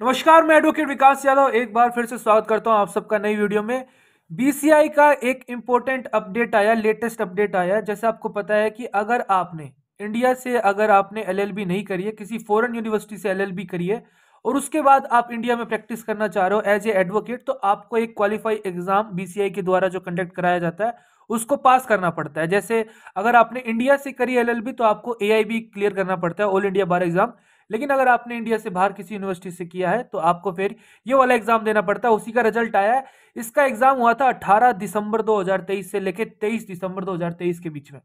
नमस्कार, मैं एडवोकेट विकास यादव एक बार फिर से स्वागत करता हूँ आप सबका नई वीडियो में। बीसीआई का एक इम्पोर्टेंट अपडेट आया लेटेस्ट अपडेट आया। जैसे आपको पता है कि अगर आपने इंडिया से अगर आपने एलएलबी नहीं करी है, किसी फॉरेन यूनिवर्सिटी से एलएलबी करी है, और उसके बाद आप इंडिया में प्रैक्टिस करना चाह रहे हो एज ए एडवोकेट तो आपको एक क्वालिफाई एग्ज़ाम बीसीआई के द्वारा जो कंडक्ट कराया जाता है, उसको पास करना पड़ता है। जैसे अगर आपने इंडिया से करी एलएलबी तो आपको एआईबी क्लियर करना पड़ता है ऑल इंडिया बार एग्ज़ाम लेकिन अगर आपने इंडिया से बाहर किसी यूनिवर्सिटी से किया है तो आपको फिर ये वाला एग्ज़ाम देना पड़ता है। उसी का रिज़ल्ट आया है। इसका एग्ज़ाम हुआ था 18 दिसंबर 2023 से लेकर 23 दिसंबर 2023 के बीच में।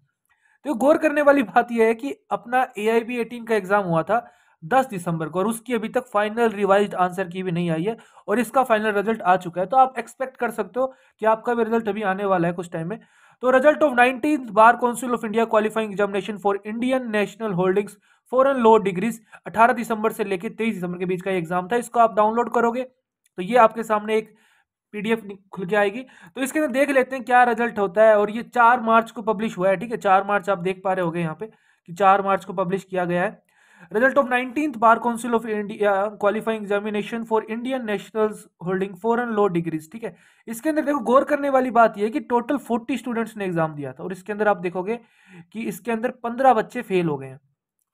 तो गौर करने वाली बात यह है कि अपना ए आई बी एटीन का एग्ज़ाम हुआ था 10 दिसंबर को, और उसकी अभी तक फाइनल रिवाइज्ड आंसर की भी नहीं आई है, और इसका फाइनल रिज़ल्ट आ चुका है। तो आप एक्सपेक्ट कर सकते हो कि आपका भी रिज़ल्ट अभी आने वाला है कुछ टाइम में। तो result of nineteen bar council of India qualifying examination for Indian national holdings foreign law degrees 18 दिसंबर से लेकर 23 दिसंबर के बीच का एग्ज़ाम था, इसको आप डाउनलोड करोगे तो ये आपके सामने एक पीडीएफ खुल के आएगी। तो इसके अंदर देख लेते हैं क्या रिज़ल्ट होता है, और ये चार मार्च को पब्लिश हुआ है, ठीक है? चार मार्च आप देख पा रहे हो गए यहाँ पे कि चार मार्च को पब्लिश किया गया है। Result of nineteen bar council of India qualifying examination for Indian national holding foreign law degrees ठीक है? इसके अंदर देखो, गौर करने वाली बात यह कि टोटल फोर्टी स्टूडेंट्स ने एग्ज़ाम दिया था, और इसके अंदर आप देखोगे कि इसके अंदर पंद्रह बच्चे फेल हो गए हैं।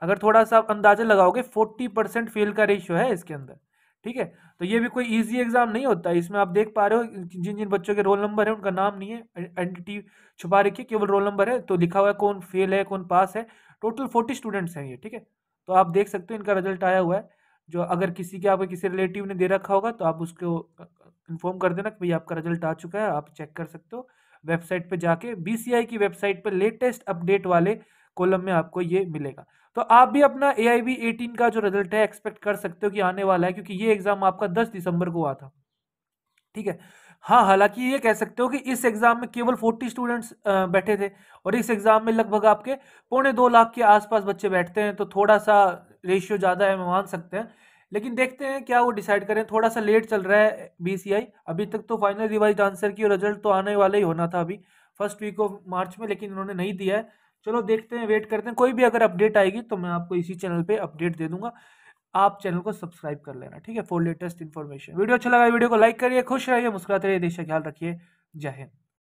अगर थोड़ा सा आप अंदाज़ा लगाओगे, फोर्टी परसेंट फेल का रेशियो है इसके अंदर, ठीक है? तो ये भी कोई इजी एग्ज़ाम नहीं होता। है इसमें आप देख पा रहे हो जिन जिन बच्चों के रोल नंबर है, उनका नाम नहीं है आइडेंटिटी छुपा रखिए केवल रोल नंबर है तो लिखा हुआ है कौन फेल है, कौन पास है। टोटल फोर्टी स्टूडेंट्स हैं ये, ठीक है? तो आप देख सकते हो, इनका रिज़ल्ट आया हुआ है। जो अगर किसी के आपके किसी रिलेटिव ने दे रखा होगा तो आप उसको इन्फॉर्म कर देना कि भाई आपका रिज़ल्ट आ चुका है, आप चेक कर सकते हो। वेबसाइट पे जाके बीसीआई की वेबसाइट पे लेटेस्ट अपडेट वाले कॉलम में आपको ये मिलेगा। तो आप भी अपना ए आई बी एटीन का जो रिज़ल्ट है एक्सपेक्ट कर सकते हो कि आने वाला है, क्योंकि ये एग्ज़ाम आपका दस दिसंबर को हुआ था। ठीक है? हाँ हालाँकि ये कह सकते हो कि इस एग्ज़ाम में केवल फोर्टी स्टूडेंट्स बैठे थे और इस एग्ज़ाम में लगभग आपके पौने दो लाख के आसपास बच्चे बैठते हैं तो थोड़ा सा रेशियो ज़्यादा है मान सकते हैं। लेकिन देखते हैं क्या वो डिसाइड करें। थोड़ा सा लेट चल रहा है बीसीआई अभी तक तो final revise answer key result तो आने वाला ही होना था अभी फ़र्स्ट वीक ऑफ़ मार्च में, लेकिन उन्होंने नहीं दिया है। चलो देखते हैं वेट करते हैं। कोई भी अगर अपडेट आएगी तो मैं आपको इसी चैनल पे अपडेट दे दूँगा। आप चैनल को सब्सक्राइब कर लेना, ठीक है? फॉर लेटेस्ट इन्फॉर्मेशन वीडियो अच्छा लगा, वीडियो को लाइक करिए, खुश रहिए, मुस्कुराते रहिए, देश का ख्याल रखिए। जय हिंद।